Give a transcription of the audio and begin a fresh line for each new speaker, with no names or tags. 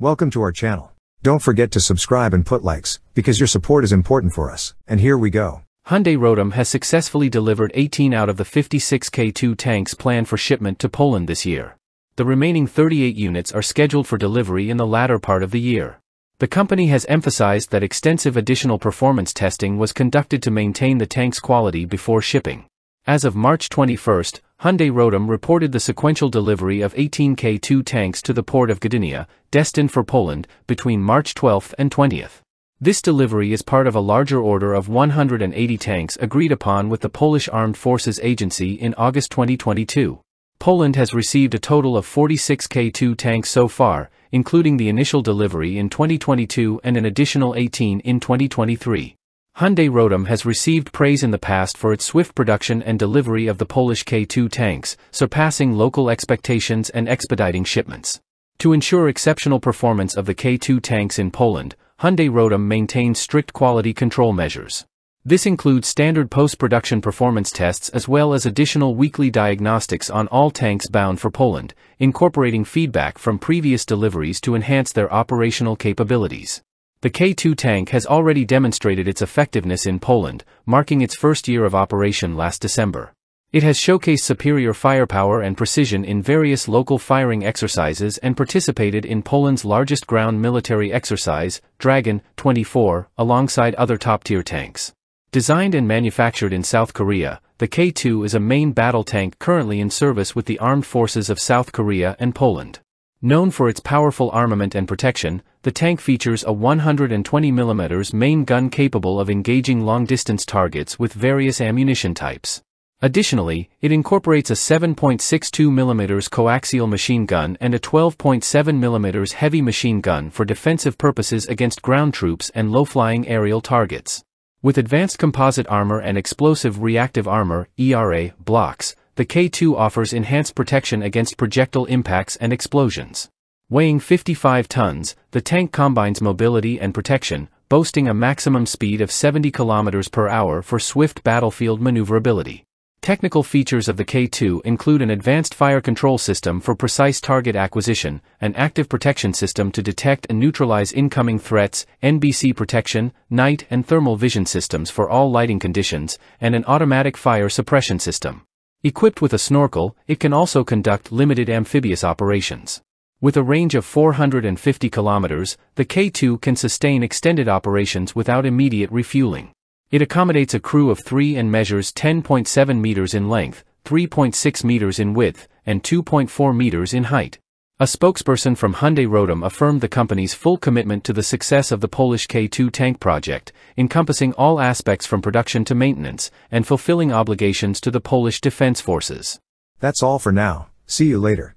Welcome to our channel. Don't forget to subscribe and put likes, because your support is important for us. And here we go.
Hyundai Rotem has successfully delivered 18 out of the 56 K2 tanks planned for shipment to Poland this year. The remaining 38 units are scheduled for delivery in the latter part of the year. The company has emphasized that extensive additional performance testing was conducted to maintain the tank's quality before shipping. As of March 21, Hyundai Rotem reported the sequential delivery of 18 K2 tanks to the port of Gdynia, destined for Poland, between March 12 and 20. This delivery is part of a larger order of 180 tanks agreed upon with the Polish Armed Forces Agency in August 2022. Poland has received a total of 46 K2 tanks so far, including the initial delivery in 2022 and an additional 18 in 2023. Hyundai Rotem has received praise in the past for its swift production and delivery of the Polish K2 tanks, surpassing local expectations and expediting shipments. To ensure exceptional performance of the K2 tanks in Poland, Hyundai Rotem maintains strict quality control measures. This includes standard post-production performance tests as well as additional weekly diagnostics on all tanks bound for Poland, incorporating feedback from previous deliveries to enhance their operational capabilities. The K2 tank has already demonstrated its effectiveness in Poland, marking its first year of operation last December. It has showcased superior firepower and precision in various local firing exercises and participated in Poland's largest ground military exercise, Dragon 24, alongside other top-tier tanks. Designed and manufactured in South Korea, the K2 is a main battle tank currently in service with the armed forces of South Korea and Poland. Known for its powerful armament and protection, the tank features a 120mm main gun capable of engaging long-distance targets with various ammunition types. Additionally, it incorporates a 7.62mm coaxial machine gun and a 12.7mm heavy machine gun for defensive purposes against ground troops and low-flying aerial targets. With advanced composite armor and explosive reactive armor ERA, blocks, the K2 offers enhanced protection against projectile impacts and explosions. Weighing 55 tons, the tank combines mobility and protection, boasting a maximum speed of 70 km per hour for swift battlefield maneuverability. Technical features of the K2 include an advanced fire control system for precise target acquisition, an active protection system to detect and neutralize incoming threats, NBC protection, night and thermal vision systems for all lighting conditions, and an automatic fire suppression system. Equipped with a snorkel, it can also conduct limited amphibious operations. With a range of 450 kilometers, the K2 can sustain extended operations without immediate refueling. It accommodates a crew of three and measures 10.7 meters in length, 3.6 meters in width, and 2.4 meters in height. A spokesperson from Hyundai Rotem affirmed the company's full commitment to the success of the Polish K2 tank project, encompassing all aspects from production to maintenance, and fulfilling obligations to the Polish Defense Forces.
That's all for now. See you later.